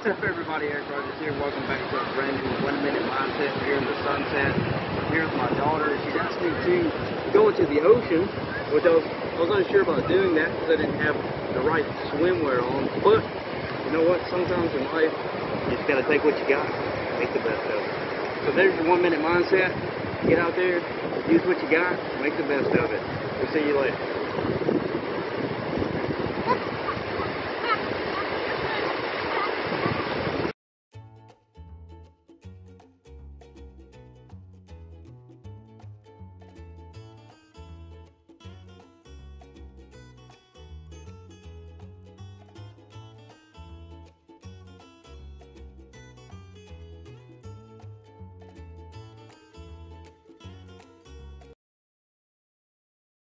What's up, everybody? Eric Rodgers here. Welcome back to a brand new One Minute Mindset here in the sunset. Here with my daughter. She's asked me to go into the ocean, which I was, I was unsure about doing that because I didn't have the right swimwear on. But you know what? Sometimes in life, you just gotta take what you got, make the best of it. So there's your One Minute Mindset. Get out there, use what you got, make the best of it. We'll see you later.